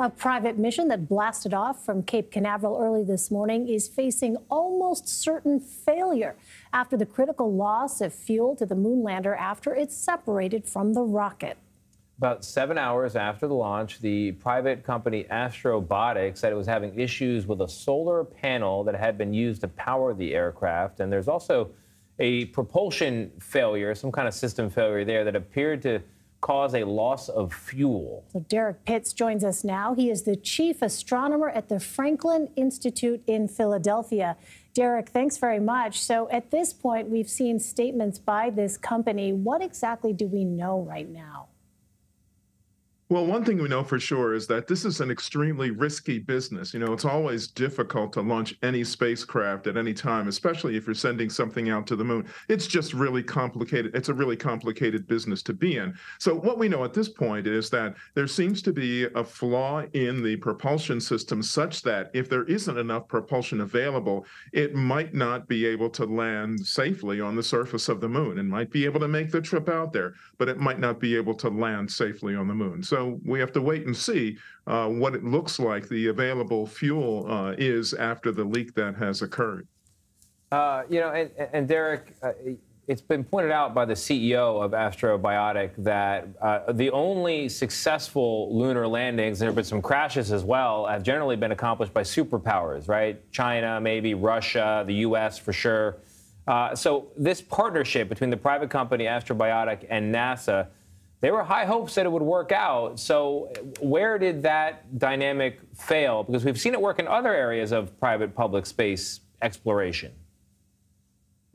A private mission that blasted off from Cape Canaveral early this morning is facing almost certain failure after the critical loss of fuel to the moonlander after it separated from the rocket. About seven hours after the launch, the private company Astrobotic said it was having issues with a solar panel that had been used to power the aircraft. And there's also a propulsion failure, some kind of system failure there that appeared to cause a loss of fuel. So Derrick Pitts joins us now. He is the chief astronomer at the Franklin Institute in Philadelphia. Derrick, thanks very much. So at this point, we've seen statements by this company. What exactly do we know right now? Well, one thing we know for sure is that this is an extremely risky business. You know, it's always difficult to launch any spacecraft at any time, especially if you're sending something out to the moon. It's just really complicated. It's a really complicated business to be in. So, what we know at this point is that there seems to be a flaw in the propulsion system such that if there isn't enough propulsion available, it might not be able to land safely on the surface of the moon. It might be able to make the trip out there, but it might not be able to land safely on the moon. So, so we have to wait and see uh, what it looks like the available fuel uh, is after the leak that has occurred. Uh, you know, and, and Derrick, uh, it's been pointed out by the CEO of Astrobotic that uh, the only successful lunar landings, and there have been some crashes as well, have generally been accomplished by superpowers, right? China, maybe Russia, the U.S. for sure. Uh, so this partnership between the private company Astrobotic and NASA there were high hopes that it would work out. So, where did that dynamic fail? Because we've seen it work in other areas of private public space exploration.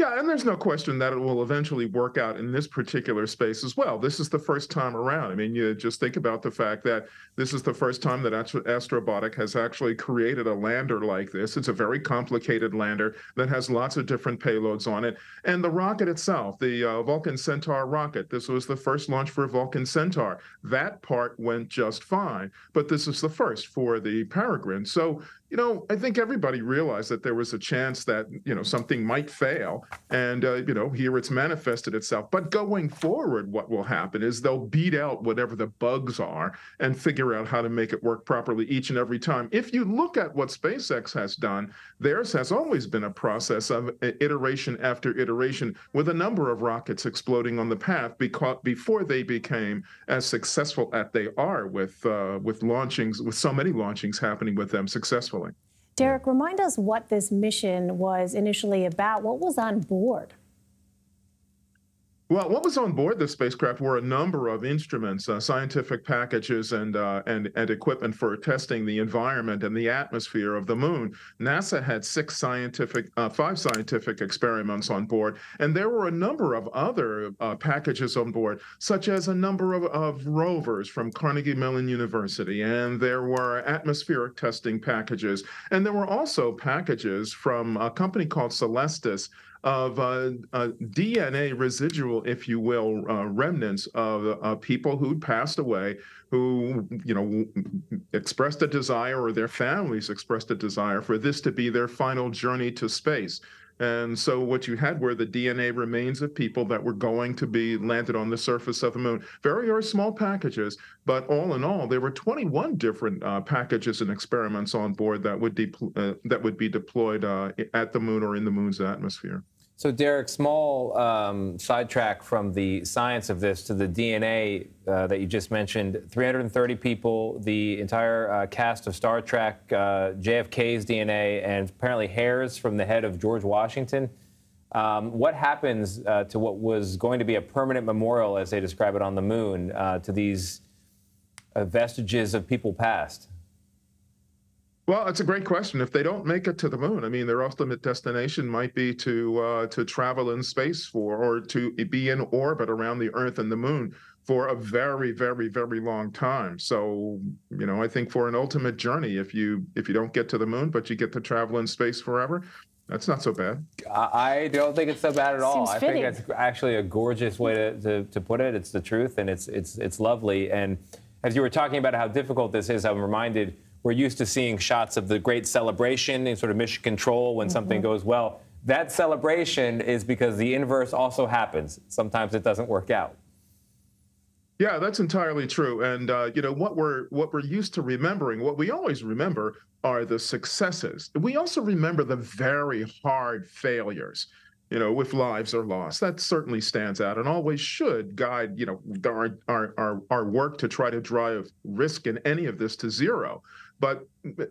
Yeah, and there's no question that it will eventually work out in this particular space as well. This is the first time around. I mean, you just think about the fact that this is the first time that Astrobotic has actually created a lander like this. It's a very complicated lander that has lots of different payloads on it. And the rocket itself, the uh, Vulcan Centaur rocket, this was the first launch for Vulcan Centaur. That part went just fine, but this is the first for the Peregrine. So you know, I think everybody realized that there was a chance that, you know, something might fail. And, uh, you know, here it's manifested itself. But going forward, what will happen is they'll beat out whatever the bugs are and figure out how to make it work properly each and every time. If you look at what SpaceX has done, theirs has always been a process of iteration after iteration with a number of rockets exploding on the path because before they became as successful as they are with, uh, with launchings, with so many launchings happening with them successfully. Derrick, remind us what this mission was initially about. What was on board? Well, what was on board the spacecraft were a number of instruments, uh, scientific packages, and, uh, and and equipment for testing the environment and the atmosphere of the moon. NASA had six scientific, uh, five scientific experiments on board, and there were a number of other uh, packages on board, such as a number of, of rovers from Carnegie Mellon University, and there were atmospheric testing packages, and there were also packages from a company called Celestis of uh, uh, DNA residual, if you will, uh, remnants of uh, people who'd passed away, who you know expressed a desire, or their families expressed a desire for this to be their final journey to space. And so what you had were the DNA remains of people that were going to be landed on the surface of the moon. Very, very small packages, but all in all, there were 21 different uh, packages and experiments on board that would, uh, that would be deployed uh, at the moon or in the moon's atmosphere. So, Derrick, small um, sidetrack from the science of this to the DNA uh, that you just mentioned. 330 people, the entire uh, cast of Star Trek, uh, JFK's DNA, and apparently hairs from the head of George Washington. Um, what happens uh, to what was going to be a permanent memorial, as they describe it on the moon, uh, to these uh, vestiges of people past? Well, it's a great question. If they don't make it to the moon, I mean, their ultimate destination might be to uh, to travel in space for, or to be in orbit around the Earth and the moon for a very, very, very long time. So, you know, I think for an ultimate journey, if you if you don't get to the moon, but you get to travel in space forever, that's not so bad. I don't think it's so bad at all. Seems I think that's actually a gorgeous way to, to, to put it. It's the truth, and it's it's it's lovely. And as you were talking about how difficult this is, I'm reminded we're used to seeing shots of the great celebration and sort of mission control when mm-hmm. something goes well. That celebration is because the inverse also happens. Sometimes it doesn't work out. Yeah, that's entirely true. And uh, you know what we're what we're used to remembering, what we always remember are the successes. We also remember the very hard failures. You know, if lives are lost, that certainly stands out and always should guide. You know, our our our, our work to try to drive risk in any of this to zero. But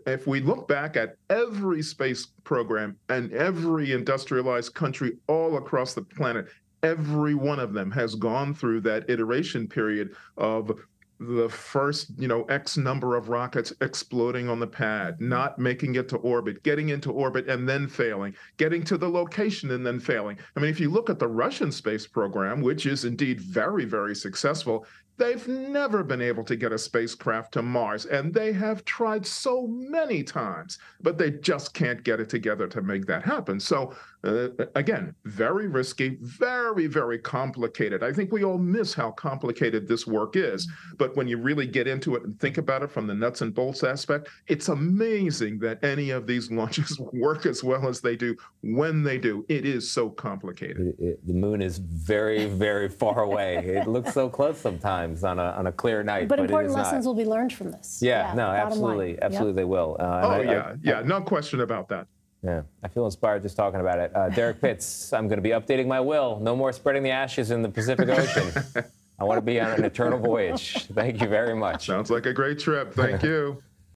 if we look back at every space program and every industrialized country all across the planet, every one of them has gone through that iteration period of the first, you know, X number of rockets exploding on the pad, not making it to orbit, getting into orbit and then failing, getting to the location and then failing. I mean, if you look at the Russian space program, which is indeed very, very successful, They've never been able to get a spacecraft to Mars, and they have tried so many times, but they just can't get it together to make that happen. So, uh, again, very risky, very, very complicated. I think we all miss how complicated this work is. Mm-hmm. But when you really get into it and think about it from the nuts and bolts aspect, it's amazing that any of these launches work as well as they do when they do. It is so complicated. It, it, the moon is very, very far away. It looks so close sometimes on a, on a clear night. But, but important lessons not. will be learned from this. Yeah, yeah no, absolutely, absolutely yep. they will. Uh, oh, I, yeah, I, yeah, no question about that. Yeah, I feel inspired just talking about it. Uh, Derrick Pitts, I'm going to be updating my will. No more spreading the ashes in the Pacific Ocean. I want to be on an eternal voyage. Thank you very much. Sounds like a great trip. Thank you.